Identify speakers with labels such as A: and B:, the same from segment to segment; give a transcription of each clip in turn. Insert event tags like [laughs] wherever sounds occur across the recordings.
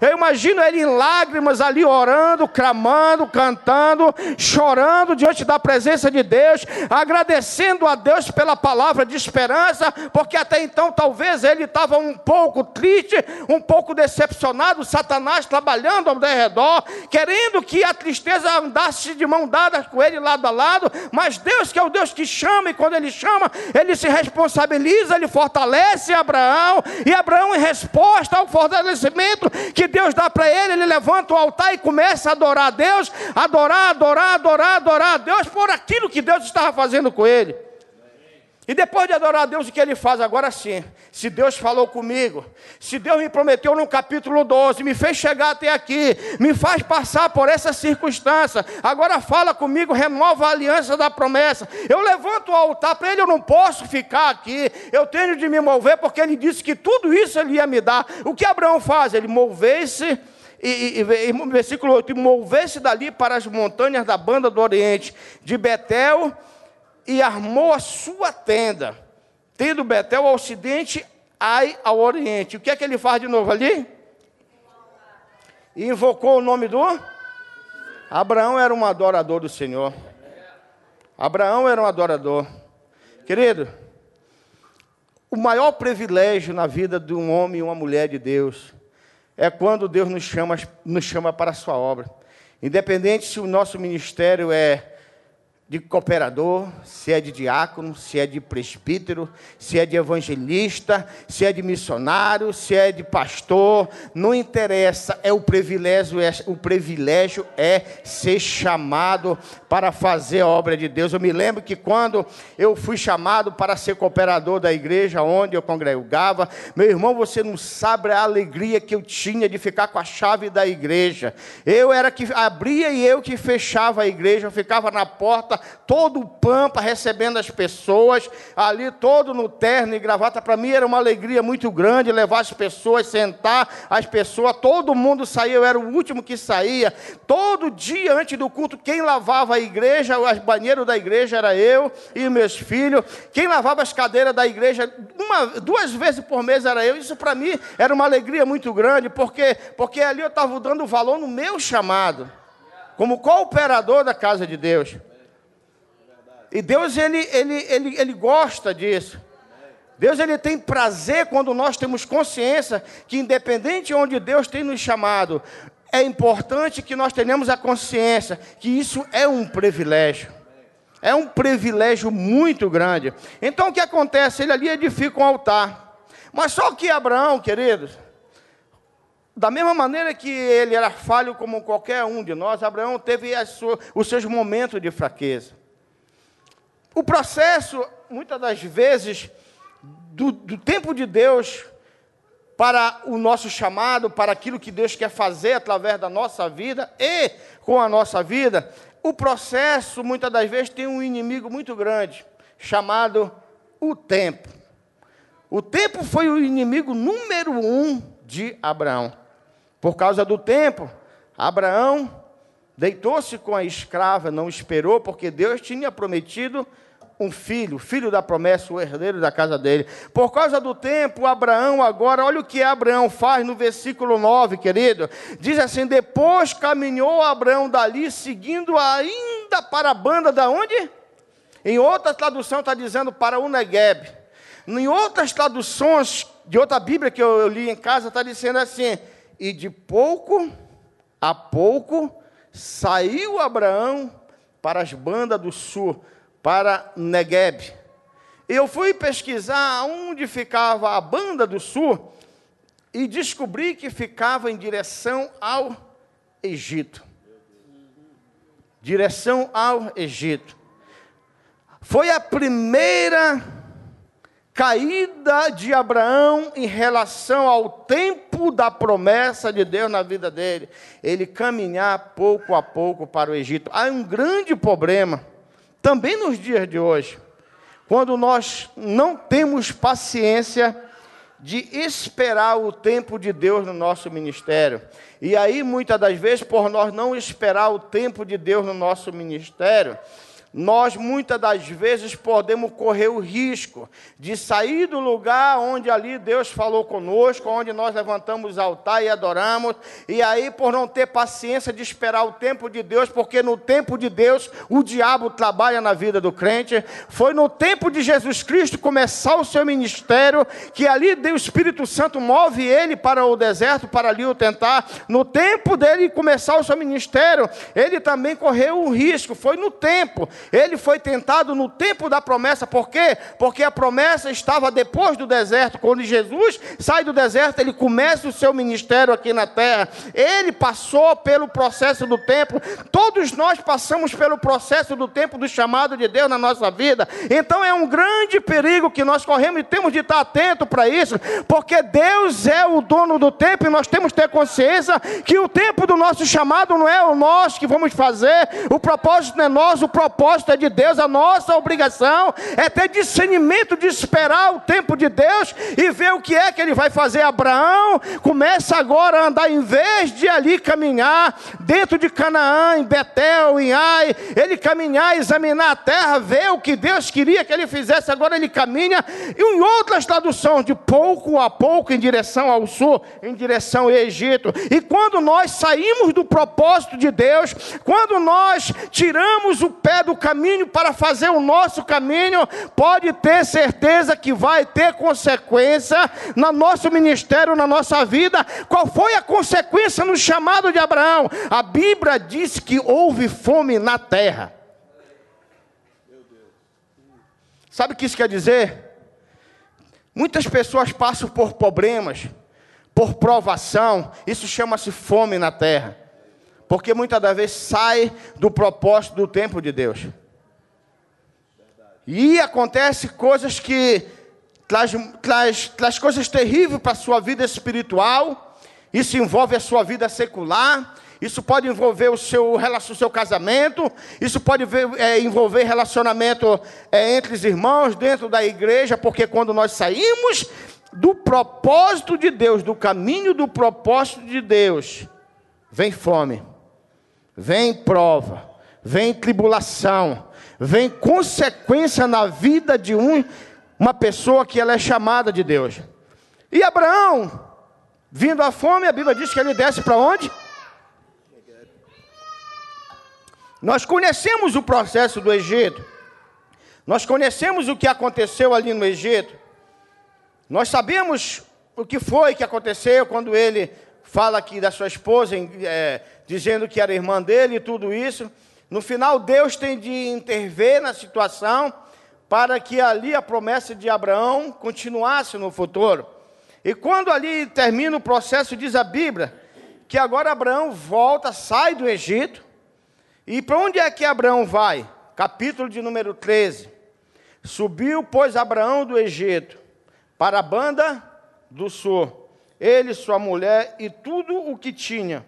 A: Eu imagino ele em lágrimas ali orando, clamando, cantando, chorando diante da presença de Deus, agradecendo a Deus pela palavra de esperança, porque até então talvez ele estava um pouco triste, um pouco decepcionado, Satanás trabalhando ao redor, querendo que a tristeza andasse de mão dada com ele lado a lado, mas Deus que é o Deus que chama, e quando ele chama, ele se responsabiliza, ele fortalece Abraão, e Abraão em resposta ao fortalecimento que que Deus dá para ele, ele levanta o altar e começa a adorar a Deus, adorar, adorar, adorar, adorar a Deus por aquilo que Deus estava fazendo com ele. E depois de adorar a Deus, o que ele faz agora sim? Se Deus falou comigo, se Deus me prometeu no capítulo 12, me fez chegar até aqui, me faz passar por essa circunstância, agora fala comigo, renova a aliança da promessa. Eu levanto o altar para ele, eu não posso ficar aqui, eu tenho de me mover, porque ele disse que tudo isso ele ia me dar. O que Abraão faz? Ele mover-se. E, e, e, versículo 8: mover-se dali para as montanhas da banda do Oriente, de Betel e armou a sua tenda, tendo Betel ao ocidente, Ai ao oriente. O que é que ele faz de novo ali? E invocou o nome do? Abraão era um adorador do Senhor. Abraão era um adorador. Querido, o maior privilégio na vida de um homem e uma mulher de Deus é quando Deus nos chama, nos chama para a sua obra. Independente se o nosso ministério é de cooperador, se é de diácono, se é de presbítero, se é de evangelista, se é de missionário, se é de pastor, não interessa, é o privilégio, é, o privilégio é ser chamado para fazer a obra de Deus. Eu me lembro que quando eu fui chamado para ser cooperador da igreja onde eu congregava, meu irmão, você não sabe a alegria que eu tinha de ficar com a chave da igreja. Eu era que abria e eu que fechava a igreja, eu ficava na porta todo o pampa, recebendo as pessoas, ali todo no terno e gravata. Para mim era uma alegria muito grande levar as pessoas, sentar as pessoas, todo mundo saía, eu era o último que saía. Todo dia antes do culto, quem lavava a igreja, o banheiro da igreja era eu e meus filhos. Quem lavava as cadeiras da igreja, uma, duas vezes por mês era eu. Isso para mim era uma alegria muito grande, porque, porque ali eu estava dando valor no meu chamado, como cooperador da casa de Deus. E Deus, ele, ele, ele, ele gosta disso. Deus ele tem prazer quando nós temos consciência que, independente de onde Deus tem nos chamado, é importante que nós tenhamos a consciência que isso é um privilégio. É um privilégio muito grande. Então o que acontece? Ele ali edifica um altar. Mas só que Abraão, queridos, da mesma maneira que ele era falho como qualquer um de nós, Abraão teve sua, os seus momentos de fraqueza. O processo, muitas das vezes, do, do tempo de Deus para o nosso chamado, para aquilo que Deus quer fazer através da nossa vida e com a nossa vida, o processo, muitas das vezes, tem um inimigo muito grande, chamado o tempo. O tempo foi o inimigo número um de Abraão. Por causa do tempo, Abraão deitou-se com a escrava, não esperou, porque Deus tinha prometido um filho, filho da promessa, o herdeiro da casa dele. Por causa do tempo, Abraão agora, olha o que Abraão faz no versículo 9, querido. Diz assim: Depois caminhou Abraão dali, seguindo ainda para a banda da onde? Em outra tradução está dizendo para o Negueb. Em outras traduções, de outra Bíblia que eu, eu li em casa, está dizendo assim: E de pouco a pouco saiu Abraão para as bandas do sul para Negueb. Eu fui pesquisar onde ficava a banda do sul e descobri que ficava em direção ao Egito. Direção ao Egito. Foi a primeira caída de Abraão em relação ao tempo da promessa de Deus na vida dele. Ele caminhar pouco a pouco para o Egito. Há um grande problema também nos dias de hoje, quando nós não temos paciência de esperar o tempo de Deus no nosso ministério. E aí, muitas das vezes, por nós não esperar o tempo de Deus no nosso ministério, nós muitas das vezes podemos correr o risco de sair do lugar onde ali Deus falou conosco, onde nós levantamos altar e adoramos, e aí por não ter paciência de esperar o tempo de Deus, porque no tempo de Deus o diabo trabalha na vida do crente, foi no tempo de Jesus Cristo começar o seu ministério, que ali o Espírito Santo move ele para o deserto, para ali o tentar, no tempo dele começar o seu ministério, ele também correu um risco, foi no tempo, ele foi tentado no tempo da promessa, por quê? Porque a promessa estava depois do deserto. Quando Jesus sai do deserto, ele começa o seu ministério aqui na terra. Ele passou pelo processo do tempo. Todos nós passamos pelo processo do tempo do chamado de Deus na nossa vida. Então é um grande perigo que nós corremos e temos de estar atento para isso, porque Deus é o dono do tempo e nós temos que ter consciência que o tempo do nosso chamado não é o nosso que vamos fazer, o propósito não é nosso, o propósito é de Deus, a nossa obrigação é ter discernimento de esperar o tempo de Deus e ver o que é que ele vai fazer. Abraão começa agora a andar, em vez de ali caminhar dentro de Canaã, em Betel, em Ai, ele caminhar, examinar a terra, ver o que Deus queria que ele fizesse, agora ele caminha, e em outras traduções, de pouco a pouco em direção ao sul, em direção ao Egito. E quando nós saímos do propósito de Deus, quando nós tiramos o pé do caminho para fazer o nosso caminho, pode ter certeza que vai ter consequência no nosso ministério, na nossa vida. Qual foi a consequência no chamado de Abraão? A Bíblia diz que houve fome na terra. Sabe o que isso quer dizer? Muitas pessoas passam por problemas, por provação, isso chama-se fome na terra. Porque muitas das vezes sai do propósito do tempo de Deus. E acontece coisas que traz, traz, traz coisas terríveis para a sua vida espiritual. Isso envolve a sua vida secular. Isso pode envolver o seu, o seu casamento. Isso pode é, envolver relacionamento é, entre os irmãos dentro da igreja. Porque quando nós saímos do propósito de Deus, do caminho do propósito de Deus, vem fome vem prova, vem tribulação, vem consequência na vida de um, uma pessoa que ela é chamada de Deus. E Abraão, vindo à fome, a Bíblia diz que ele desce para onde? Nós conhecemos o processo do Egito. Nós conhecemos o que aconteceu ali no Egito. Nós sabemos o que foi que aconteceu quando ele fala aqui da sua esposa, é, dizendo que era irmã dele e tudo isso. No final, Deus tem de intervir na situação para que ali a promessa de Abraão continuasse no futuro. E quando ali termina o processo, diz a Bíblia que agora Abraão volta, sai do Egito. E para onde é que Abraão vai? Capítulo de número 13. Subiu, pois, Abraão do Egito para a banda do sul, ele, sua mulher e tudo o que tinha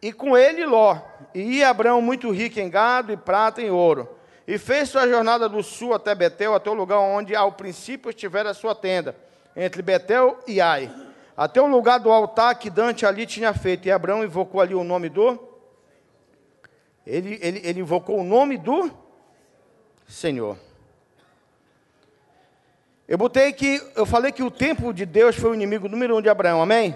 A: e com ele Ló. E ia Abraão muito rico em gado e prata e ouro. E fez sua jornada do sul até Betel, até o lugar onde ao princípio estivera a sua tenda, entre Betel e Ai. Até o lugar do altar que Dante ali tinha feito. E Abraão invocou ali o nome do. Ele, ele, ele invocou o nome do Senhor. Eu botei que, eu falei que o tempo de Deus foi o inimigo número um de Abraão, amém?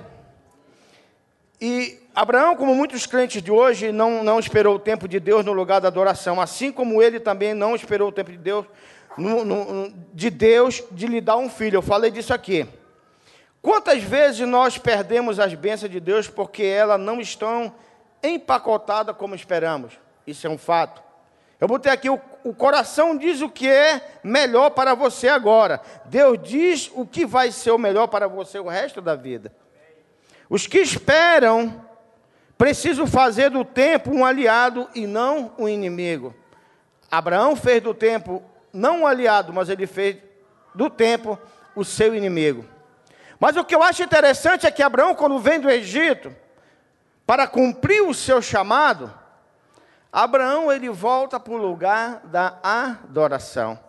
A: E Abraão, como muitos crentes de hoje, não, não esperou o tempo de Deus no lugar da adoração, assim como ele também não esperou o tempo de Deus, no, no, de Deus de lhe dar um filho. Eu falei disso aqui. Quantas vezes nós perdemos as bênçãos de Deus porque elas não estão empacotadas como esperamos? Isso é um fato. Eu botei aqui, o, o coração diz o que é melhor para você agora. Deus diz o que vai ser o melhor para você o resto da vida. Os que esperam precisam fazer do tempo um aliado e não um inimigo. Abraão fez do tempo não um aliado, mas ele fez do tempo o seu inimigo. Mas o que eu acho interessante é que Abraão, quando vem do Egito, para cumprir o seu chamado, Abraão ele volta para o lugar da adoração.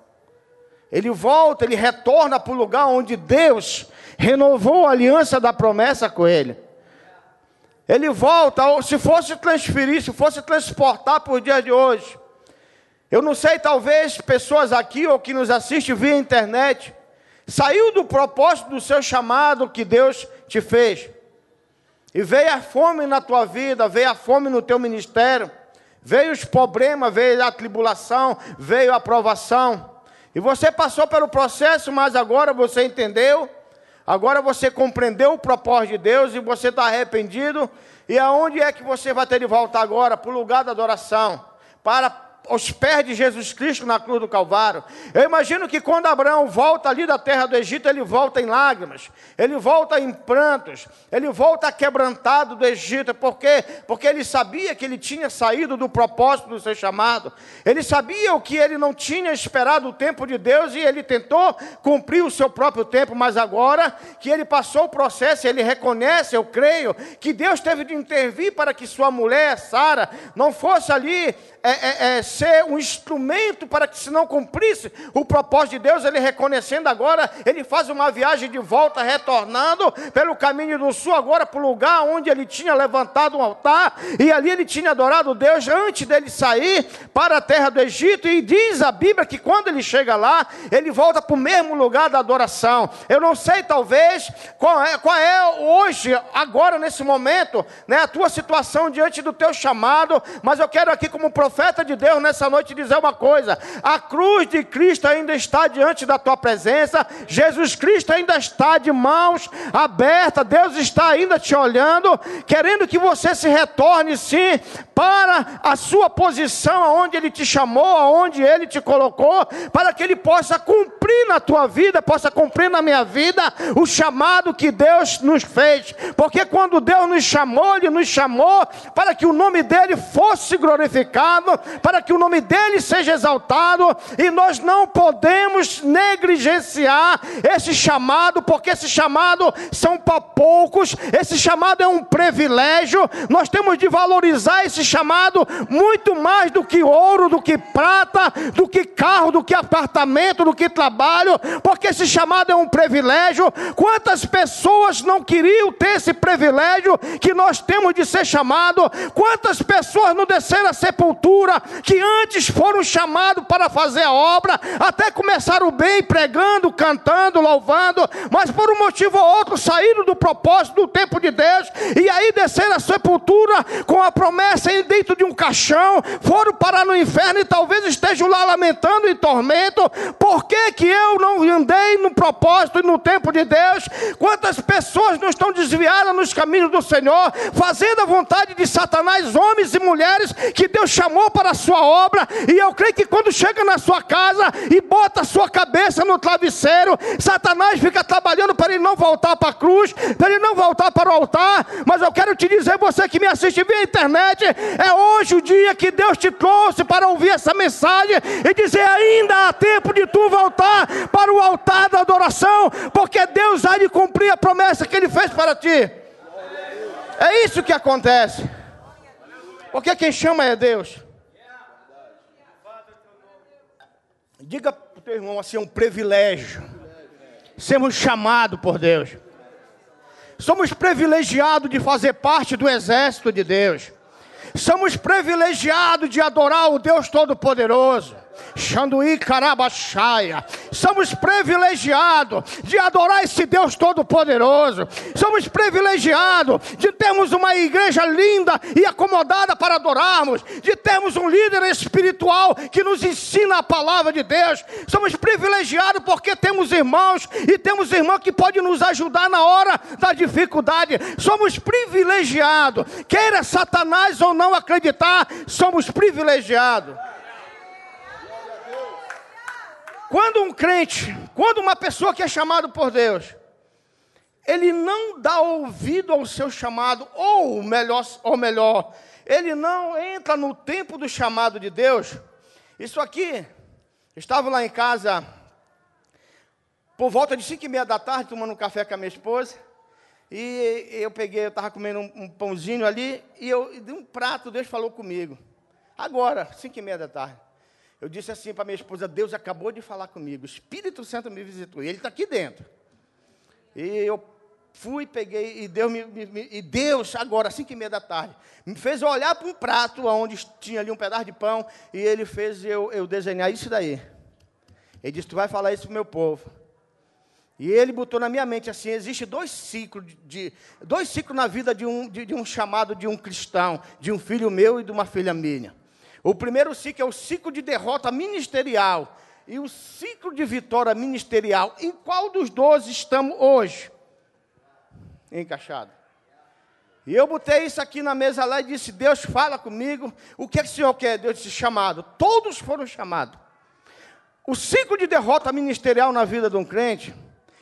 A: Ele volta, ele retorna para o lugar onde Deus renovou a aliança da promessa com ele. Ele volta, se fosse transferir, se fosse transportar por dia de hoje, Eu não sei, talvez pessoas aqui ou que nos assistem via internet, saiu do propósito do seu chamado que Deus te fez. E veio a fome na tua vida, veio a fome no teu ministério, veio os problemas, veio a tribulação, veio a provação. E você passou pelo processo, mas agora você entendeu, agora você compreendeu o propósito de Deus e você está arrependido. E aonde é que você vai ter de voltar agora? Para o lugar da adoração, para aos pés de Jesus Cristo na cruz do Calvário. Eu imagino que quando Abraão volta ali da terra do Egito, ele volta em lágrimas, ele volta em prantos, ele volta quebrantado do Egito, por quê? Porque ele sabia que ele tinha saído do propósito do seu chamado, ele sabia o que ele não tinha esperado o tempo de Deus e ele tentou cumprir o seu próprio tempo, mas agora que ele passou o processo, ele reconhece, eu creio, que Deus teve de intervir para que sua mulher, Sara, não fosse ali é, é, é, ser um instrumento para que, se não cumprisse o propósito de Deus, ele reconhecendo agora, ele faz uma viagem de volta, retornando pelo caminho do sul, agora para o lugar onde ele tinha levantado um altar, e ali ele tinha adorado Deus antes dele sair para a terra do Egito, e diz a Bíblia que quando ele chega lá, ele volta para o mesmo lugar da adoração. Eu não sei, talvez, qual é, qual é hoje, agora, nesse momento, né, a tua situação diante do teu chamado, mas eu quero aqui, como profeta, profeta de Deus nessa noite dizer uma coisa: a cruz de Cristo ainda está diante da tua presença, Jesus Cristo ainda está de mãos abertas, Deus está ainda te olhando, querendo que você se retorne sim para a sua posição, aonde Ele te chamou, aonde Ele te colocou, para que Ele possa cumprir na tua vida, possa cumprir na minha vida o chamado que Deus nos fez, porque quando Deus nos chamou, Ele nos chamou para que o nome dEle fosse glorificado para que o nome dele seja exaltado, e nós não podemos negligenciar esse chamado, porque esse chamado são para poucos, esse chamado é um privilégio, nós temos de valorizar esse chamado muito mais do que ouro, do que prata, do que carro, do que apartamento, do que trabalho, porque esse chamado é um privilégio. Quantas pessoas não queriam ter esse privilégio que nós temos de ser chamado? Quantas pessoas não desceram a sepultura? Que antes foram chamados para fazer a obra, até começaram bem, pregando, cantando, louvando, mas por um motivo ou outro saíram do propósito do tempo de Deus, e aí desceram a sepultura com a promessa dentro de um caixão, foram parar no inferno e talvez estejam lá lamentando em tormento, por que, que eu não andei no propósito e no tempo de Deus? Quantas pessoas não estão desviadas nos caminhos do Senhor, fazendo a vontade de Satanás, homens e mulheres que Deus chamou chamou para a sua obra, e eu creio que quando chega na sua casa e bota a sua cabeça no travesseiro, Satanás fica trabalhando para ele não voltar para a cruz, para ele não voltar para o altar. Mas eu quero te dizer, você que me assiste via internet, é hoje o dia que Deus te trouxe para ouvir essa mensagem e dizer: ainda há tempo de tu voltar para o altar da adoração, porque Deus há de cumprir a promessa que Ele fez para ti. É isso que acontece. Porque quem chama é Deus. Diga para o teu irmão assim: é um privilégio. Sermos chamados por Deus. Somos privilegiados de fazer parte do exército de Deus. Somos privilegiados de adorar o Deus Todo-Poderoso. Xanduí Carabaxaia. Somos privilegiados de adorar esse Deus Todo-Poderoso. Somos privilegiados de termos uma igreja linda e acomodada para adorarmos, de termos um líder espiritual que nos ensina a palavra de Deus. Somos privilegiados porque temos irmãos e temos irmãos que podem nos ajudar na hora da dificuldade. Somos privilegiados. Queira Satanás ou não acreditar, somos privilegiados. Quando um crente, quando uma pessoa que é chamado por Deus, ele não dá ouvido ao seu chamado, ou melhor, ou melhor, ele não entra no tempo do chamado de Deus. Isso aqui, estava lá em casa por volta de cinco e meia da tarde, tomando um café com a minha esposa. E eu peguei, eu estava comendo um, um, pãozinho ali, e eu de um prato, Deus falou comigo. Agora, cinco e meia da tarde. Eu disse assim para minha esposa: Deus acabou de falar comigo, o Espírito Santo me visitou, e ele está aqui dentro. E eu fui, peguei, e Deus, me, me, e Deus agora, cinco e meia da tarde, me fez olhar para um prato onde tinha ali um pedaço de pão, e Ele fez eu, eu desenhar isso daí. Ele disse, tu vai falar isso para o meu povo. E ele botou na minha mente assim: existe dois ciclos, de, de dois ciclos na vida de um, de, de um chamado de um cristão, de um filho meu e de uma filha minha. O primeiro ciclo é o ciclo de derrota ministerial e o ciclo de vitória ministerial. Em qual dos dois estamos hoje? Encaixado. E eu botei isso aqui na mesa lá e disse: Deus fala comigo. O que, é que o Senhor quer? Deus disse: chamado. Todos foram chamados. O ciclo de derrota ministerial na vida de um crente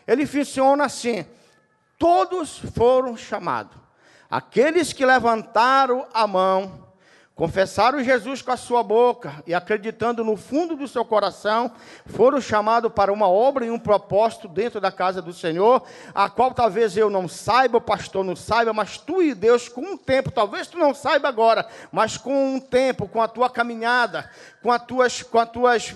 A: ele funciona assim: todos foram chamados. Aqueles que levantaram a mão, confessaram Jesus com a sua boca e acreditando no fundo do seu coração, foram chamados para uma obra e um propósito dentro da casa do Senhor, a qual talvez eu não saiba, o pastor não saiba, mas tu e Deus com um tempo, talvez tu não saiba agora, mas com um tempo, com a tua caminhada, com as tuas, com as tuas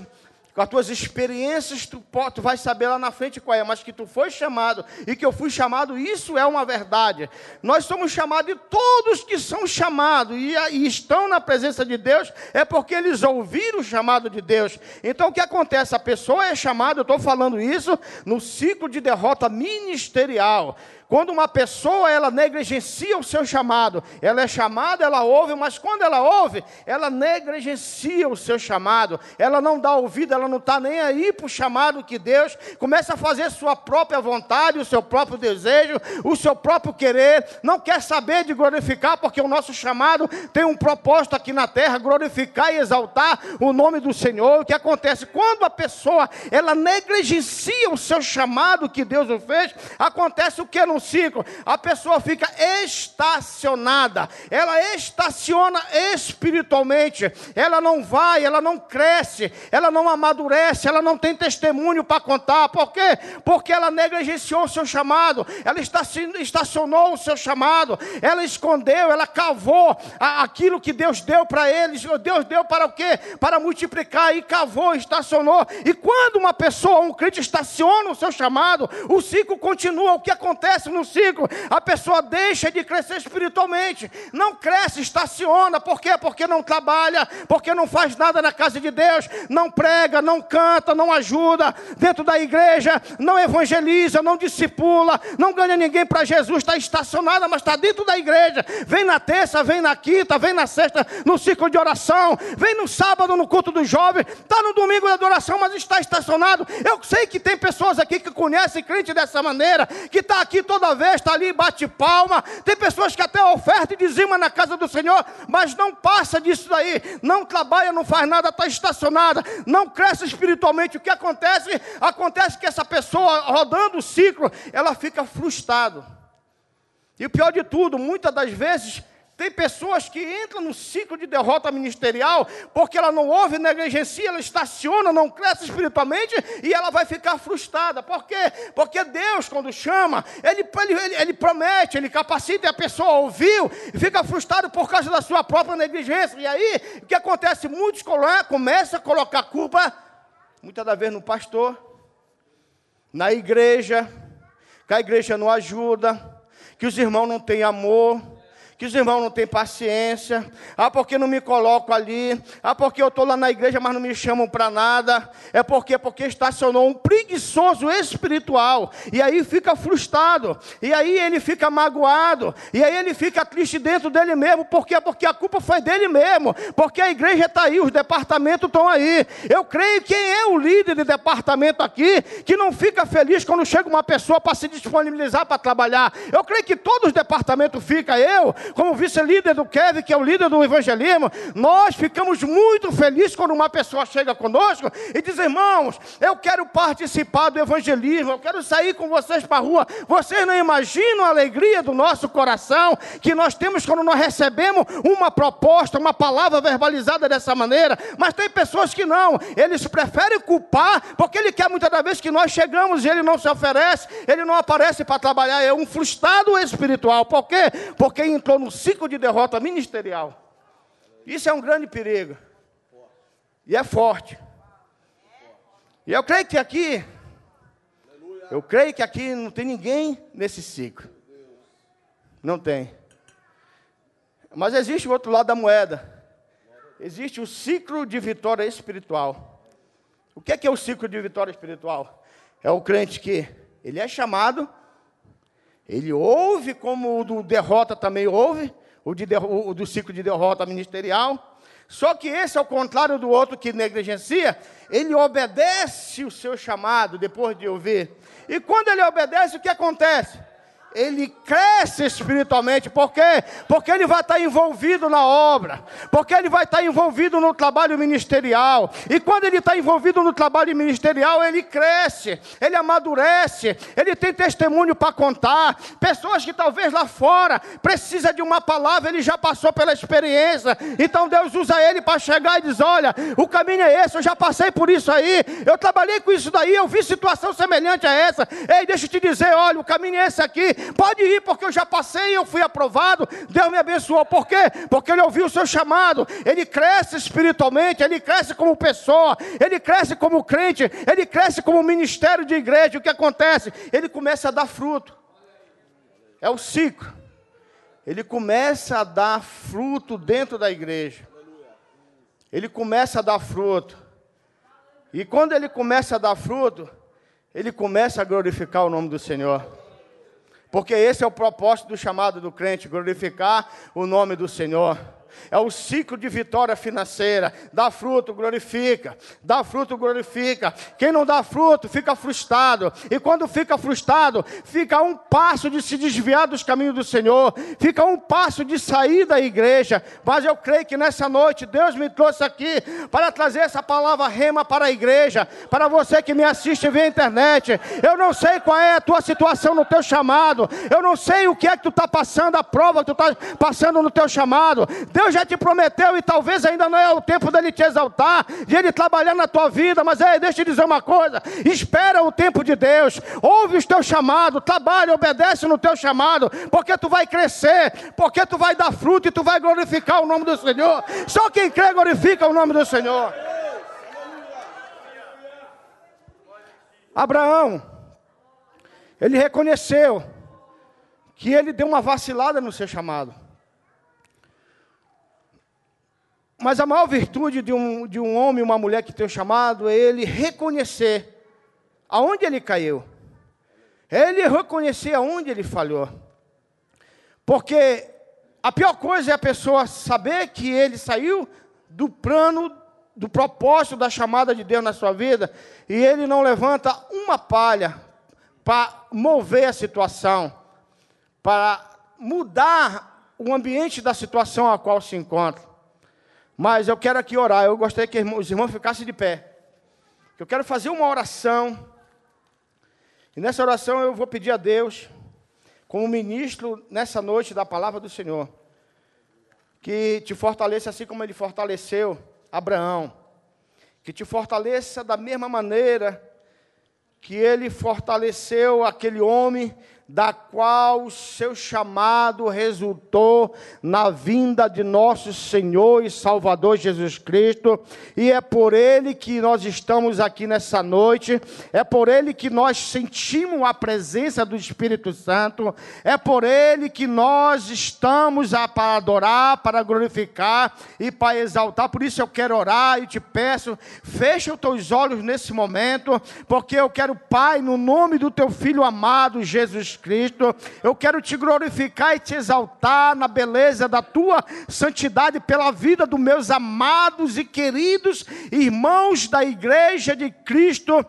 A: com as tuas experiências, tu, tu vai saber lá na frente qual é, mas que tu foi chamado e que eu fui chamado, isso é uma verdade. Nós somos chamados e todos que são chamados e, e estão na presença de Deus é porque eles ouviram o chamado de Deus. Então o que acontece? A pessoa é chamada, eu estou falando isso no ciclo de derrota ministerial. Quando uma pessoa ela negligencia o seu chamado, ela é chamada, ela ouve, mas quando ela ouve, ela negligencia o seu chamado, ela não dá ouvido, ela não está nem aí para o chamado que Deus começa a fazer sua própria vontade, o seu próprio desejo, o seu próprio querer, não quer saber de glorificar, porque o nosso chamado tem um propósito aqui na terra, glorificar e exaltar o nome do Senhor. O que acontece? Quando a pessoa ela negligencia o seu chamado que Deus o fez, acontece o que? Não um ciclo, a pessoa fica estacionada, ela estaciona espiritualmente, ela não vai, ela não cresce, ela não amadurece, ela não tem testemunho para contar, por quê? Porque ela negligenciou o seu chamado, ela estacionou o seu chamado, ela escondeu, ela cavou aquilo que Deus deu para eles, Deus deu para o quê? Para multiplicar, e cavou, estacionou, e quando uma pessoa, um crente estaciona o seu chamado, o ciclo continua, o que acontece? No ciclo, a pessoa deixa de crescer espiritualmente, não cresce, estaciona, por quê? Porque não trabalha, porque não faz nada na casa de Deus, não prega, não canta, não ajuda. Dentro da igreja, não evangeliza, não discipula, não ganha ninguém para Jesus, está estacionada, mas está dentro da igreja, vem na terça, vem na quinta, vem na sexta, no ciclo de oração, vem no sábado no culto dos jovens, está no domingo de adoração, mas está estacionado. Eu sei que tem pessoas aqui que conhecem crente dessa maneira, que está aqui todo toda vez está ali, bate palma. Tem pessoas que até oferta e dizima na casa do Senhor, mas não passa disso daí. Não trabalha, não faz nada, está estacionada, não cresce espiritualmente. O que acontece? Acontece que essa pessoa, rodando o ciclo, ela fica frustrada. E o pior de tudo, muitas das vezes tem pessoas que entram no ciclo de derrota ministerial porque ela não ouve, negligencia, ela estaciona, não cresce espiritualmente e ela vai ficar frustrada. Por quê? Porque Deus, quando chama, ele, ele, ele promete, ele capacita e a pessoa ouviu fica frustrado por causa da sua própria negligência. E aí, o que acontece? Muitos começam a colocar culpa, muitas das vezes no pastor, na igreja, que a igreja não ajuda, que os irmãos não têm amor que os irmãos não têm paciência, ah, porque não me coloco ali, ah, porque eu estou lá na igreja, mas não me chamam para nada, é porque, porque estacionou um preguiçoso espiritual, e aí fica frustrado, e aí ele fica magoado, e aí ele fica triste dentro dele mesmo, porque porque a culpa foi dele mesmo, porque a igreja está aí, os departamentos estão aí. Eu creio quem é o líder de departamento aqui, que não fica feliz quando chega uma pessoa para se disponibilizar para trabalhar. Eu creio que todos os departamentos ficam, eu, como vice-líder do Kevin, que é o líder do evangelismo, nós ficamos muito felizes quando uma pessoa chega conosco e diz: irmãos, eu quero participar do evangelismo, eu quero sair com vocês para a rua. Vocês não imaginam a alegria do nosso coração que nós temos quando nós recebemos uma proposta, uma palavra verbalizada dessa maneira. Mas tem pessoas que não, eles preferem culpar, porque ele quer muitas das vezes que nós chegamos e ele não se oferece, ele não aparece para trabalhar, é um frustrado espiritual. Por quê? Porque entrou entrou no ciclo de derrota ministerial. Isso é um grande perigo. E é forte. E eu creio que aqui, eu creio que aqui não tem ninguém nesse ciclo. Não tem. Mas existe o outro lado da moeda. Existe o ciclo de vitória espiritual. O que é, que é o ciclo de vitória espiritual? É o crente que ele é chamado, ele ouve como o do derrota também ouve, o, de o do ciclo de derrota ministerial. Só que esse, ao contrário do outro que negligencia, ele obedece o seu chamado depois de ouvir. E quando ele obedece, o que acontece? Ele cresce espiritualmente. Por quê? Porque ele vai estar envolvido na obra, porque ele vai estar envolvido no trabalho ministerial. E quando ele está envolvido no trabalho ministerial, ele cresce, ele amadurece, ele tem testemunho para contar. Pessoas que talvez lá fora precisa de uma palavra, ele já passou pela experiência. Então Deus usa ele para chegar e dizer: Olha, o caminho é esse, eu já passei por isso aí, eu trabalhei com isso daí, eu vi situação semelhante a essa. Ei, deixa eu te dizer, olha, o caminho é esse aqui. Pode ir, porque eu já passei, eu fui aprovado, Deus me abençoou. Por quê? Porque ele ouviu o seu chamado, ele cresce espiritualmente, ele cresce como pessoa, ele cresce como crente, ele cresce como ministério de igreja. O que acontece? Ele começa a dar fruto. É o ciclo. Ele começa a dar fruto dentro da igreja. Ele começa a dar fruto. E quando ele começa a dar fruto, ele começa a glorificar o nome do Senhor. Porque esse é o propósito do chamado do crente, glorificar o nome do Senhor. É o ciclo de vitória financeira. Dá fruto, glorifica. Dá fruto, glorifica. Quem não dá fruto, fica frustrado. E quando fica frustrado, fica a um passo de se desviar dos caminhos do Senhor. Fica a um passo de sair da igreja. Mas eu creio que nessa noite Deus me trouxe aqui para trazer essa palavra rema para a igreja. Para você que me assiste via internet. Eu não sei qual é a tua situação no teu chamado. Eu não sei o que é que tu está passando, a prova que tu está passando no teu chamado. Deus Deus já te prometeu e talvez ainda não é o tempo dele te exaltar, de ele trabalhar na tua vida, mas é, deixa eu te dizer uma coisa: espera o tempo de Deus, ouve os teus chamados, trabalha, obedece no teu chamado, porque tu vai crescer, porque tu vai dar fruto e tu vai glorificar o nome do Senhor. Só quem crê glorifica o nome do Senhor. Abraão, ele reconheceu que ele deu uma vacilada no seu chamado. Mas a maior virtude de um, de um homem uma mulher que tem o chamado é ele reconhecer aonde ele caiu. É ele reconhecer aonde ele falhou. Porque a pior coisa é a pessoa saber que ele saiu do plano, do propósito da chamada de Deus na sua vida e ele não levanta uma palha para mover a situação, para mudar o ambiente da situação a qual se encontra. Mas eu quero aqui orar. Eu gostaria que os irmãos ficassem de pé. Eu quero fazer uma oração. E nessa oração eu vou pedir a Deus, como ministro nessa noite da palavra do Senhor, que te fortaleça assim como ele fortaleceu Abraão. Que te fortaleça da mesma maneira que ele fortaleceu aquele homem da qual o seu chamado resultou na vinda de nosso Senhor e Salvador Jesus Cristo, e é por ele que nós estamos aqui nessa noite, é por ele que nós sentimos a presença do Espírito Santo, é por ele que nós estamos a, para adorar, para glorificar e para exaltar. Por isso eu quero orar e te peço, fecha os teus olhos nesse momento, porque eu quero, Pai, no nome do teu filho amado Jesus Cristo. Eu quero te glorificar e te exaltar na beleza da tua santidade pela vida dos meus amados e queridos irmãos da igreja de Cristo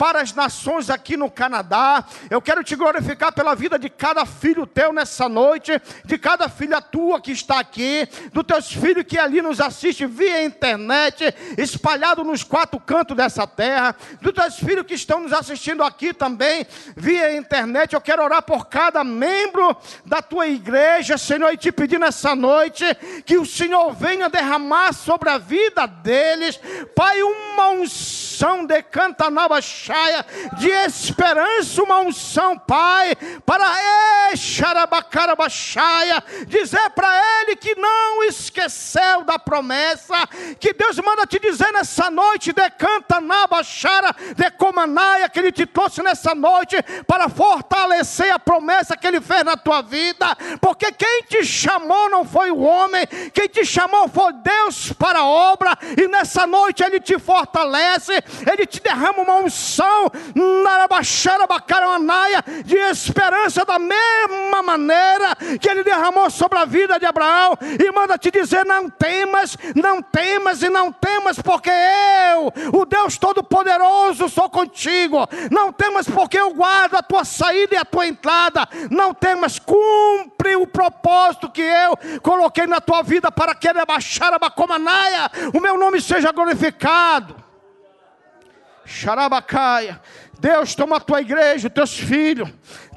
A: para as nações aqui no Canadá. Eu quero te glorificar pela vida de cada filho teu nessa noite, de cada filha tua que está aqui, dos teus filhos que ali nos assistem via internet, espalhado nos quatro cantos dessa terra, dos teus filhos que estão nos assistindo aqui também via internet. Eu quero orar por cada membro da tua igreja, Senhor, e te pedir nessa noite que o Senhor venha derramar sobre a vida deles, Pai, uma unção de canta de esperança, uma unção, Pai, para Exarabacarabachaya, dizer para ele que não esqueceu da promessa, que Deus manda te dizer nessa noite, decanta na Baixara, decomanaia, que Ele te trouxe nessa noite para fortalecer a promessa que Ele fez na tua vida, porque quem te chamou não foi o homem, quem te chamou foi Deus para a obra, e nessa noite Ele te fortalece, Ele te derrama uma unção, Bacaramanaia, de esperança, da mesma maneira que Ele derramou sobre a vida de Abraão, e manda te dizer: não temas, não temas e não temas, porque eu, o Deus Todo-Poderoso, sou contigo. Não temas, porque eu guardo a tua saída e a tua entrada. Não temas, cumpre o propósito que eu coloquei na tua vida para que ele baixar a bacomanaia, o meu nome seja glorificado. Xarabacaia. Deus, toma a tua igreja, os teus filhos.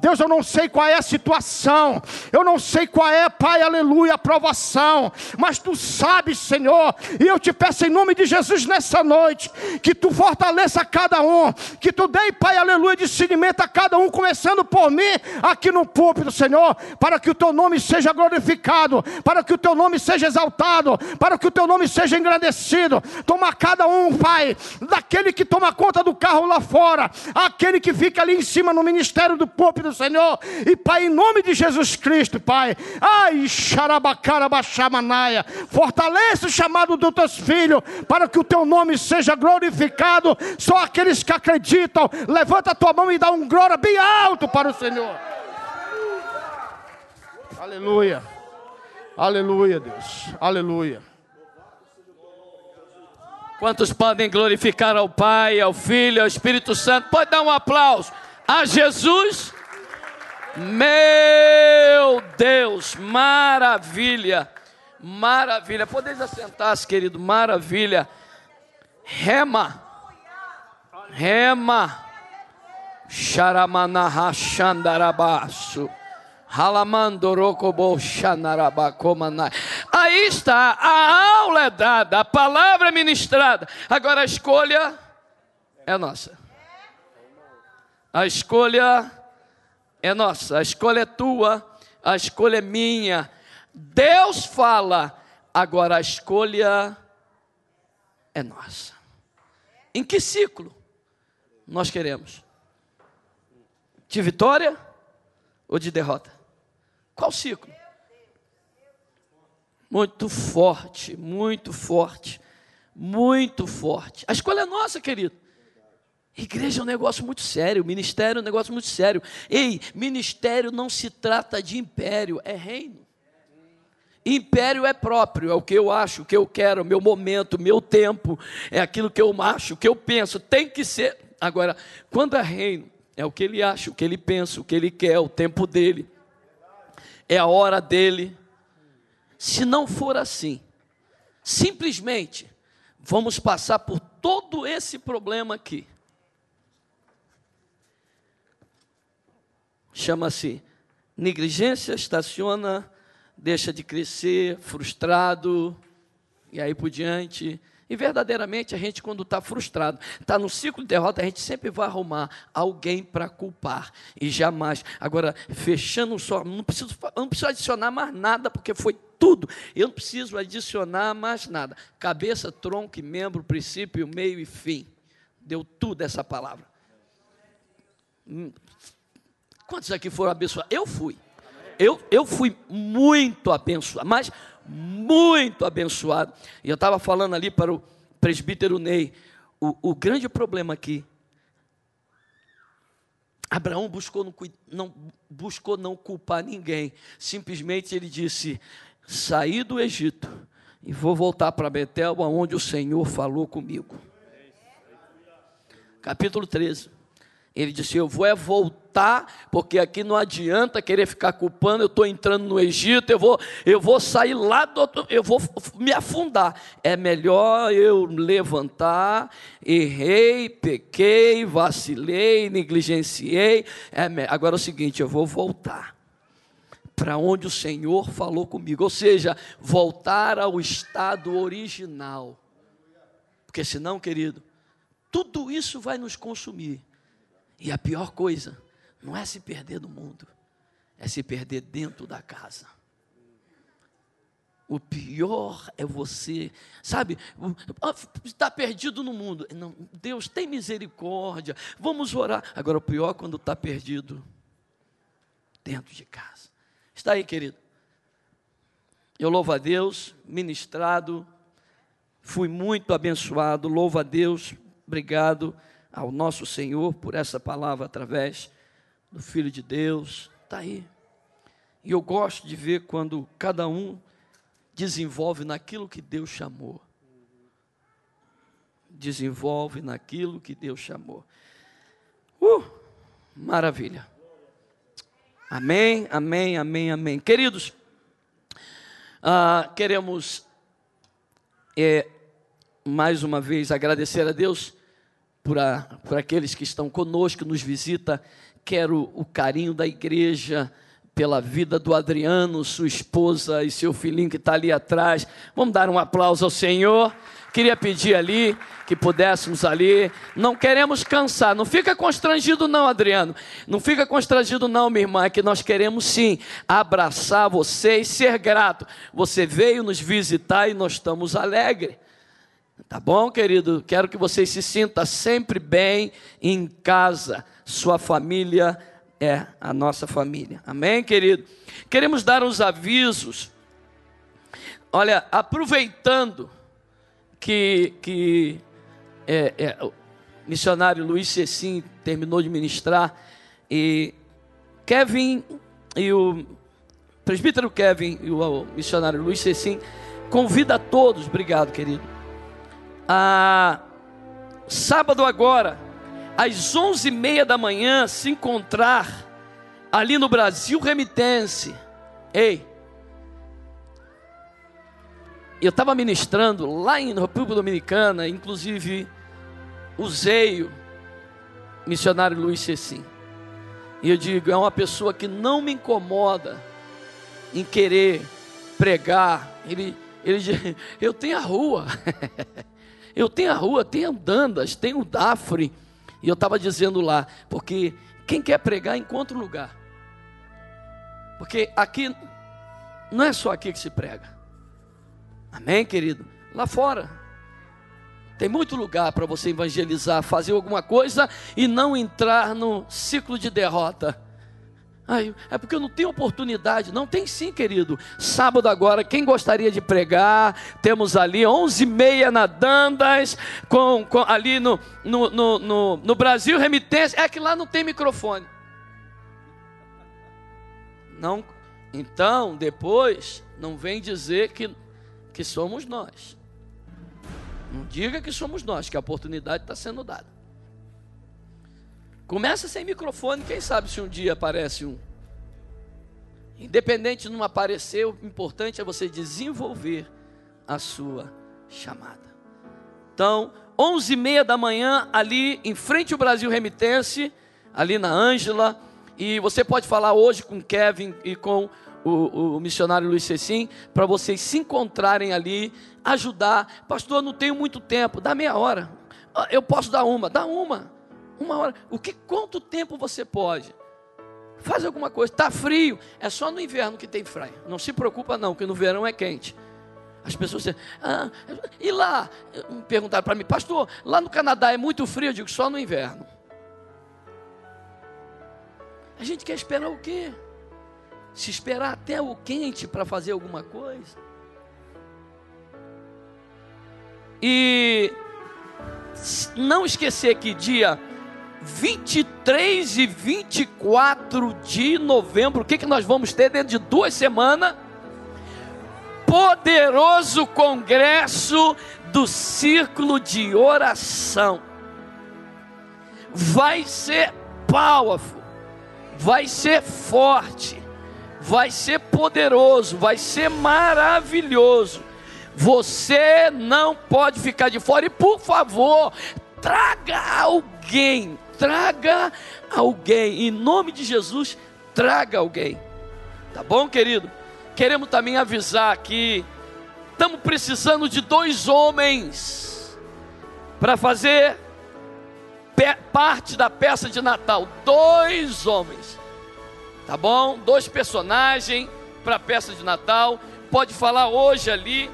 A: Deus, eu não sei qual é a situação, eu não sei qual é, Pai, aleluia, a provação, mas tu sabes, Senhor, e eu te peço em nome de Jesus nessa noite, que tu fortaleça cada um, que tu dê, Pai, aleluia, discernimento a cada um, começando por mim, aqui no púlpito, Senhor, para que o teu nome seja glorificado, para que o teu nome seja exaltado, para que o teu nome seja engrandecido. Toma cada um, Pai, daquele que toma conta do carro lá fora, aquele que fica ali em cima no ministério do púlpito, Senhor. E Pai, em nome de Jesus Cristo, Pai. Ai, xarabacarabachamanaia. Fortaleça o chamado dos teus filhos, para que o teu nome seja glorificado. Só aqueles que acreditam, levanta a tua mão e dá um glória bem alto para o Senhor. Aleluia. Aleluia, Deus. Aleluia.
B: Quantos podem glorificar ao Pai, ao Filho, ao Espírito Santo? Pode dar um aplauso a Jesus. Meu Deus, maravilha, maravilha. Podeis assentar-se, querido, maravilha. Rema, rema, xaramanahachandarabaço. Aí está, a aula é dada, a palavra é ministrada. Agora a escolha é nossa. A escolha é nossa, a escolha é tua, a escolha é minha. Deus fala, agora a escolha é nossa. Em que ciclo nós queremos? De vitória ou de derrota? Qual ciclo? Muito forte, muito forte, muito forte. A escolha é nossa, querido. Igreja é um negócio muito sério, ministério é um negócio muito sério. Ei, ministério não se trata de império, é reino. Império é próprio, é o que eu acho, o que eu quero, meu momento, meu tempo, é aquilo que eu acho, o que eu penso, tem que ser. Agora, quando é reino, é o que ele acha, o que ele pensa, o que ele quer, o tempo dele, é a hora dele. Se não for assim, simplesmente vamos passar por todo esse problema aqui chama-se negligência, estaciona, deixa de crescer, frustrado, e aí por diante. E verdadeiramente a gente, quando está frustrado, está no ciclo de derrota, a gente sempre vai arrumar alguém para culpar. E jamais. Agora, fechando só, não preciso, não preciso adicionar mais nada, porque foi tudo. Eu não preciso adicionar mais nada. Cabeça, tronco membro, princípio, meio e fim. Deu tudo essa palavra. Hum, Quantos aqui foram abençoados? Eu fui. Eu, eu fui muito abençoado, mas muito abençoado. E eu estava falando ali para o presbítero Ney, o, o grande problema aqui, Abraão buscou não, não, buscou não culpar ninguém, simplesmente ele disse: saí do Egito e vou voltar para Betel, onde o Senhor falou comigo. Capítulo 13. Ele disse: Eu vou é voltar, porque aqui não adianta querer ficar culpando. Eu estou entrando no Egito, eu vou, eu vou sair lá do outro, eu vou me afundar. É melhor eu levantar, errei, pequei, vacilei, negligenciei. É, agora é o seguinte: eu vou voltar para onde o Senhor falou comigo, ou seja, voltar ao estado original. Porque senão, querido, Tudo isso vai nos consumir. E a pior coisa não é se perder do mundo, é se perder dentro da casa. O pior é você, sabe, está perdido no mundo. Não, Deus tem misericórdia, vamos orar. Agora, o pior é quando está perdido dentro de casa. Está aí, querido. Eu louvo a Deus, ministrado, fui muito abençoado. Louvo a Deus, obrigado ao nosso Senhor por essa palavra através do Filho de Deus. Está aí. E eu gosto de ver quando cada um desenvolve naquilo que Deus chamou. Desenvolve naquilo que Deus chamou. Uh, maravilha. Amém, amém, amém, amém. Queridos, ah, queremos é, mais uma vez agradecer a Deus por, a, por aqueles que estão conosco, nos visita. Quero o carinho da igreja pela vida do Adriano, sua esposa e seu filhinho que está ali atrás. Vamos dar um aplauso ao Senhor. Queria pedir ali que pudéssemos ali. Não queremos cansar. Não fica constrangido, não, Adriano. Não fica constrangido, não, minha irmã. É que nós queremos sim abraçar você e ser grato. Você veio nos visitar e nós estamos alegres. Tá bom, querido? Quero que você se sinta sempre bem em casa. Sua família é a nossa família. Amém, querido? Queremos dar uns avisos. Olha, aproveitando que, que é, é, o missionário Luiz Cecim terminou de ministrar, e Kevin e o presbítero Kevin e o missionário Luiz Cecim convida a todos, obrigado, querido, a sábado agora, às onze e meia da manhã, se encontrar ali no Brasil Remitense. Ei, eu estava ministrando lá em República Dominicana, inclusive usei o missionário Luiz Cecim. E eu digo, é uma pessoa que não me incomoda em querer pregar. Ele, ele diz, [laughs] eu tenho a rua, [laughs] eu tenho a rua, tenho andandas, tenho o Dafre. E eu estava dizendo lá, porque quem quer pregar encontra um lugar. Porque aqui, não é só aqui que se prega. Amém, querido? Lá fora. Tem muito lugar para você evangelizar, fazer alguma coisa e não entrar no ciclo de derrota. Ai, é porque eu não tenho oportunidade. Não tem sim, querido. Sábado agora, quem gostaria de pregar? Temos ali onze e meia na Dandas, com, com ali no, no, no, no, no Brasil Remitência. É que lá não tem microfone. Não. Então, depois, não vem dizer que que somos nós. Não diga que somos nós, que a oportunidade está sendo dada. Começa sem microfone, quem sabe se um dia aparece um. Independente de não aparecer, o importante é você desenvolver a sua chamada. Então, onze e meia da manhã, ali em frente ao Brasil Remitense, ali na Ângela, e você pode falar hoje com Kevin e com o, o missionário Luiz Cecim, para vocês se encontrarem ali, ajudar. Pastor, não tenho muito tempo, dá meia hora. Ah, eu posso dar uma, dá uma. Uma hora. O que, quanto tempo você pode? Faz alguma coisa. Está frio. É só no inverno que tem frio. Não se preocupa não, que no verão é quente. As pessoas dizem, ah, e lá? Perguntaram para mim, pastor, lá no Canadá é muito frio? Eu digo, só no inverno. A gente quer esperar o quê? Se esperar até o quente para fazer alguma coisa. E não esquecer que dia 23 e 24 de novembro, o que, que nós vamos ter dentro de duas semanas? Poderoso congresso do círculo de oração. Vai ser powerful, vai ser forte vai ser poderoso, vai ser maravilhoso. Você não pode ficar de fora e, por favor, traga alguém, traga alguém, em nome de Jesus, traga alguém. Tá bom, querido? Queremos também avisar que estamos precisando de dois homens para fazer parte da peça de Natal. Dois homens, tá bom? Dois personagens para a peça de Natal. Pode falar hoje ali.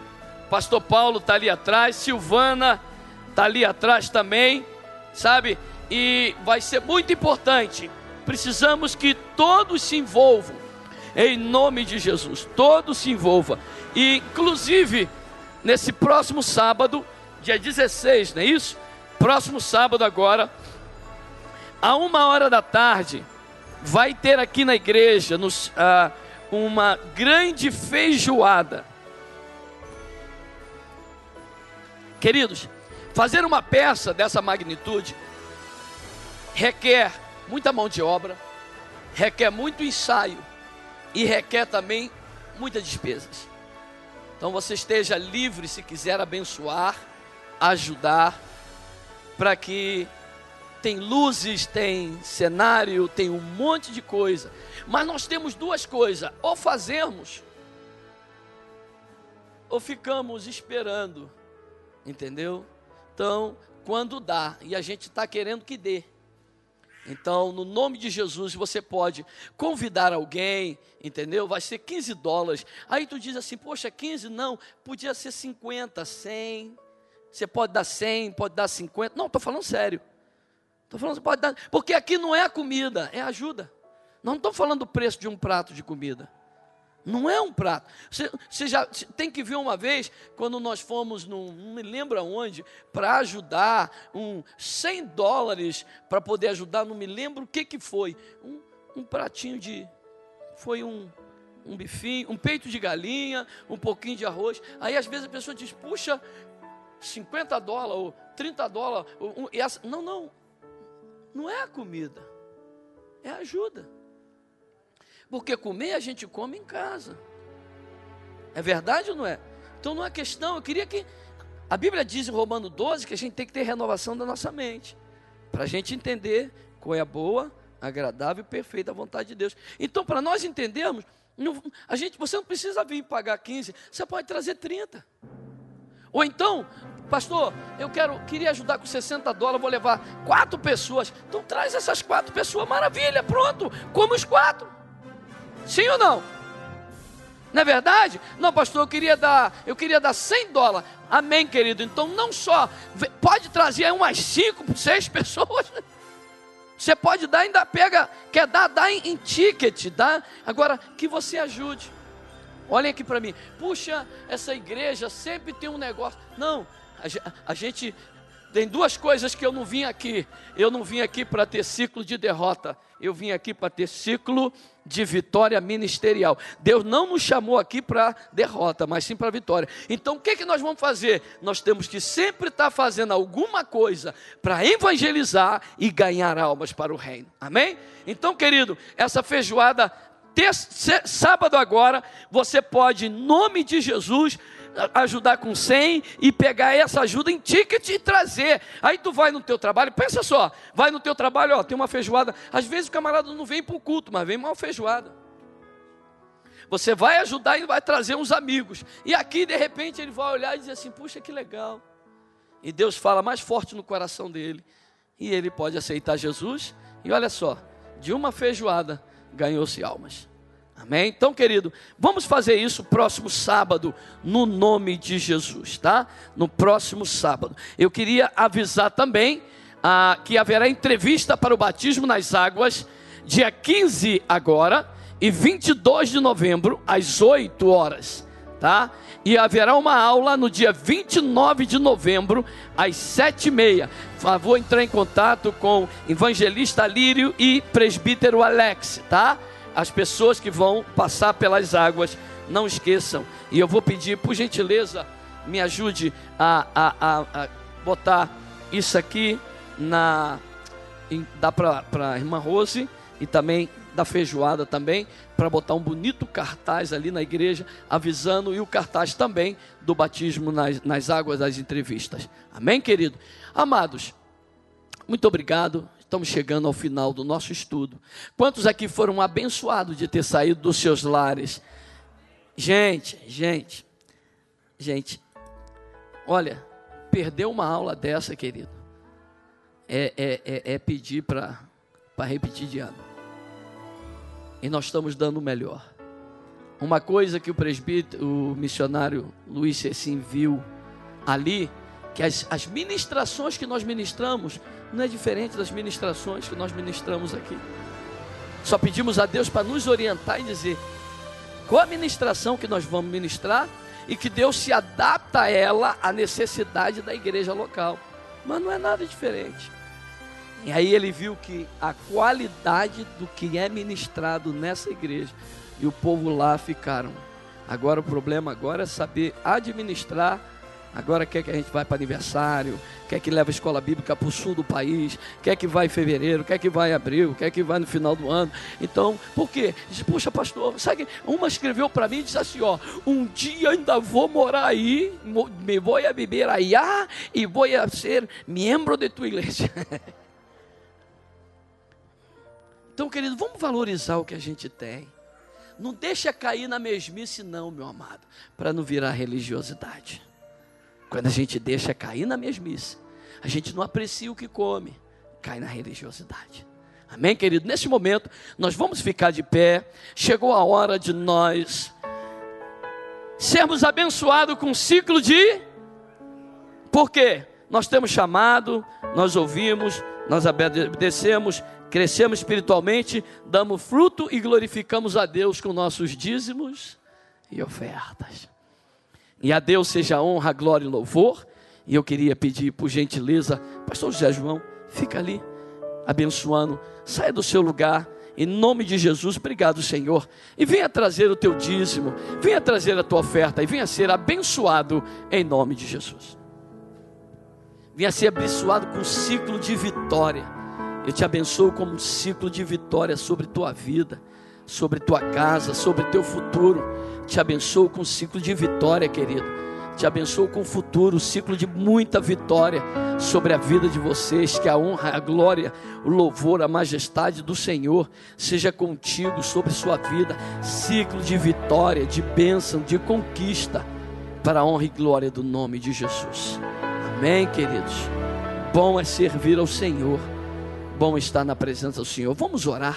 B: Pastor Paulo está ali atrás, Silvana está ali atrás também, sabe? E vai ser muito importante. Precisamos que todos se envolvam, em nome de Jesus. Todos se envolvam. E, inclusive, nesse próximo sábado, dia 16, não é isso? Próximo sábado agora, a uma hora da tarde, vai ter aqui na igreja nos, ah, uma grande feijoada. Queridos, fazer uma peça dessa magnitude requer muita mão de obra, requer muito ensaio e requer também muitas despesas. Então você esteja livre se quiser abençoar, ajudar, para que tem luzes, tem cenário, tem um monte de coisa. Mas nós temos duas coisas: ou fazemos, ou ficamos esperando, entendeu? Então, quando dá, e a gente está querendo que dê. Então, no nome de Jesus, você pode convidar alguém, entendeu? Vai ser 15 dólares. Aí tu diz assim, poxa, 15? Não, podia ser 50, 100. Você pode dar 100, pode dar 50. Não, estou falando sério. Estou falando, você pode dar. Porque aqui não é a comida, é a ajuda. Não estou falando do preço de um prato de comida. Não é um prato. Você, você já tem que ver uma vez, quando nós fomos, num, não me lembro aonde, para ajudar, um 100 dólares para poder ajudar, não me lembro o que, que foi. Um, um pratinho de. Foi um, um bifinho, um peito de galinha, um pouquinho de arroz. Aí às vezes a pessoa diz: puxa, 50 dólares ou 30 dólares. Essa, não, não. Não é a comida, é a ajuda. Porque comer a gente come em casa. É verdade ou não é? Então não é questão, eu queria que. A Bíblia diz em Romano 12 que a gente tem que ter renovação da nossa mente. Para a gente entender qual é a boa, agradável e perfeita vontade de Deus. Então, para nós entendermos, a gente, você não precisa vir pagar 15, você pode trazer 30. Ou então, pastor, eu quero, queria ajudar com 60 dólares, vou levar quatro pessoas. Então traz essas quatro pessoas, maravilha, pronto, como os quatro. Sim ou não? Não é verdade? Não, pastor, eu queria dar, eu queria dar 100 dólares. Amém, querido. Então não só pode trazer umas 5, 6 pessoas. Você pode dar, ainda pega, quer dar, dá em, em ticket, dá. Agora que você ajude. Olhem aqui para mim. Puxa, essa igreja sempre tem um negócio. Não, a, gente tem duas coisas que eu não vim aqui. Eu não vim aqui para ter ciclo de derrota. Eu vim aqui para ter ciclo de vitória ministerial. Deus não nos chamou aqui para derrota, mas sim para vitória. Então o que, que nós vamos fazer? Nós temos que sempre estar tá fazendo alguma coisa para evangelizar e ganhar almas para o reino. Amém? Então, querido, essa feijoada sábado agora, você pode, em nome de Jesus, ajudar com 100 e pegar essa ajuda em ticket e trazer. Aí tu vai no teu trabalho, pensa só, vai no teu trabalho, ó, tem uma feijoada. Às vezes o camarada não vem para o culto, mas vem uma feijoada. Você vai ajudar e vai trazer uns amigos. E aqui, de repente, ele vai olhar e dizer assim: puxa, que legal. E Deus fala mais forte no coração dele. E ele pode aceitar Jesus. E olha só, de uma feijoada ganhou-se almas. Amém? Então, querido, vamos fazer isso próximo sábado, no nome de Jesus, tá? No próximo sábado. Eu queria avisar também ah, que haverá entrevista para o batismo nas águas, dia 15 agora, e 22 de novembro, às 8 horas, tá? E haverá uma aula no dia 29 de novembro, às 7h30. Vou entrar em contato com evangelista Lírio e presbítero Alex, tá? As pessoas que vão passar pelas águas, não esqueçam. E eu vou pedir, por gentileza, me ajude a, a, a, a botar isso aqui na. Em, dá para a irmã Rose e também da feijoada também, para botar um bonito cartaz ali na igreja, avisando, e o cartaz também do batismo nas, nas águas das entrevistas. Amém, querido? Amados, muito obrigado. Estamos chegando ao final do nosso estudo. Quantos aqui foram abençoados de ter saído dos seus lares? Gente, gente, gente, olha, perdeu uma aula dessa, querido. é, é, é, é pedir para repetir de ano. E nós estamos dando o melhor. Uma coisa que o presbítero, o missionário Luiz Cecim viu ali, que as, as ministrações que nós ministramos não é diferente das ministrações que nós ministramos aqui. Só pedimos a Deus para nos orientar e dizer qual a ministração que nós vamos ministrar e que Deus se adapta a ela à necessidade da igreja local. Mas não é nada diferente. E aí ele viu que a qualidade do que é ministrado nessa igreja e o povo lá ficaram. Agora o problema agora é saber administrar Agora quer que a gente vá para aniversário, quer que leve a escola bíblica para o sul do país, quer que vá em fevereiro, quer que vá em abril, quer que vá no final do ano. Então, por quê? Diz, puxa, pastor, sabe? Uma escreveu para mim e disse assim: ó, um dia ainda vou morar aí, me vou a beber aí e vou a ser membro de tua igreja. [laughs] então, querido, vamos valorizar o que a gente tem. Não deixa cair na mesmice, não, meu amado, para não virar religiosidade. Quando a gente deixa cair na mesmice, a gente não aprecia o que come, cai na religiosidade. Amém, querido? Nesse momento, nós vamos ficar de pé. Chegou a hora de nós sermos abençoados com um ciclo de. Por quê? Nós temos chamado, nós ouvimos, nós obedecemos, crescemos espiritualmente, damos fruto e glorificamos a Deus com nossos dízimos e ofertas. E a Deus seja honra, glória e louvor. E eu queria pedir, por gentileza, Pastor José João, fica ali, abençoando. Saia do seu lugar. Em nome de Jesus, obrigado, Senhor. E venha trazer o teu dízimo, venha trazer a tua oferta e venha ser abençoado em nome de Jesus. Venha ser abençoado com um ciclo de vitória. Eu te abençoo como um ciclo de vitória sobre tua vida, sobre tua casa, sobre teu futuro te abençoo com um ciclo de vitória, querido. Te abençoo com o futuro, um ciclo de muita vitória sobre a vida de vocês. Que a honra, a glória, o louvor, a majestade do Senhor seja contigo sobre sua vida. Ciclo de vitória, de bênção, de conquista, para a honra e glória do nome de Jesus. Amém, queridos. Bom é servir ao Senhor. Bom estar na presença do Senhor. Vamos orar.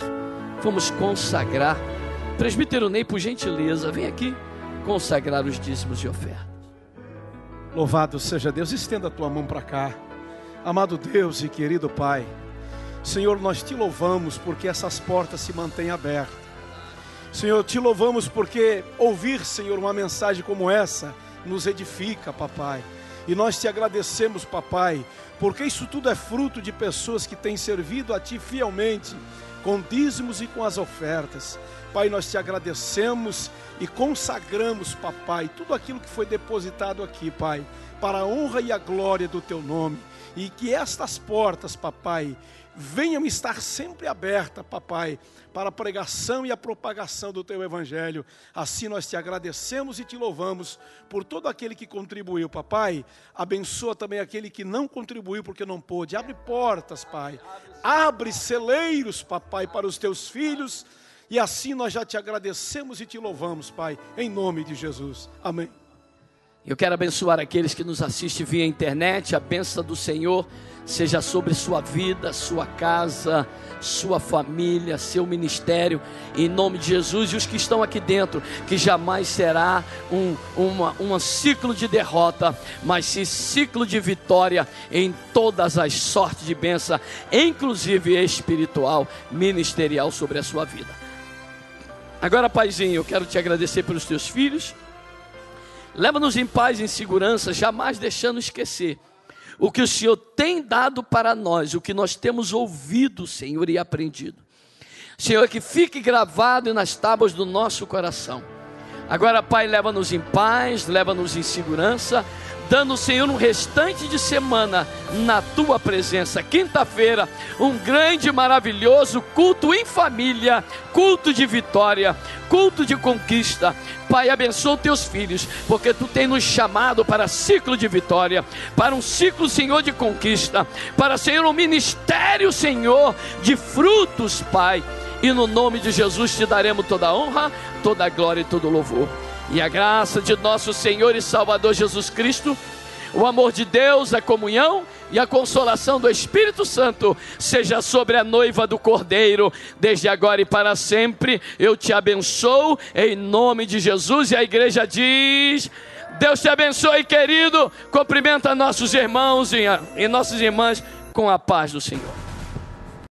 B: Vamos consagrar. Presbítero Ney, por gentileza, vem aqui consagrar os dízimos e ofertas.
C: Louvado seja Deus, estenda a tua mão para cá. Amado Deus e querido Pai, Senhor, nós te louvamos porque essas portas se mantêm abertas. Senhor, te louvamos porque ouvir, Senhor, uma mensagem como essa nos edifica, papai. E nós te agradecemos, papai, porque isso tudo é fruto de pessoas que têm servido a ti fielmente, com dízimos e com as ofertas. Pai, nós te agradecemos e consagramos, papai, tudo aquilo que foi depositado aqui, Pai, para a honra e a glória do teu nome. E que estas portas, papai, venham estar sempre abertas, papai, para a pregação e a propagação do teu evangelho. Assim nós te agradecemos e te louvamos por todo aquele que contribuiu, papai. Abençoa também aquele que não contribuiu porque não pôde. Abre portas, pai. Abre celeiros, papai, para os teus filhos e assim nós já te agradecemos e te louvamos, Pai, em nome de Jesus. Amém.
B: Eu quero abençoar aqueles que nos assistem via internet. A bênção do Senhor seja sobre sua vida, sua casa, sua família, seu ministério, em nome de Jesus. E os que estão aqui dentro, que jamais será um uma, um ciclo de derrota, mas sim ciclo de vitória em todas as sortes de bênção, inclusive espiritual, ministerial sobre a sua vida. Agora, Paizinho, eu quero te agradecer pelos teus filhos. Leva-nos em paz e em segurança, jamais deixando esquecer o que o Senhor tem dado para nós, o que nós temos ouvido, Senhor, e aprendido. Senhor, que fique gravado nas tábuas do nosso coração. Agora, Pai, leva-nos em paz, leva-nos em segurança, dando, Senhor, um restante de semana na tua presença. Quinta-feira, um grande, maravilhoso culto em família, culto de vitória, culto de conquista. Pai, abençoa teus filhos, porque tu tens nos chamado para ciclo de vitória, para um ciclo, Senhor, de conquista, para, Senhor, um ministério, Senhor, de frutos, Pai. E no nome de Jesus te daremos toda a honra, toda a glória e todo o louvor. E a graça de nosso Senhor e Salvador Jesus Cristo, o amor de Deus, a comunhão e a consolação do Espírito Santo seja sobre a noiva do Cordeiro, desde agora e para sempre. Eu te abençoo em nome de Jesus. E a igreja diz. Deus te abençoe, querido. Cumprimenta nossos irmãos e, nossas irmãs com a paz do Senhor.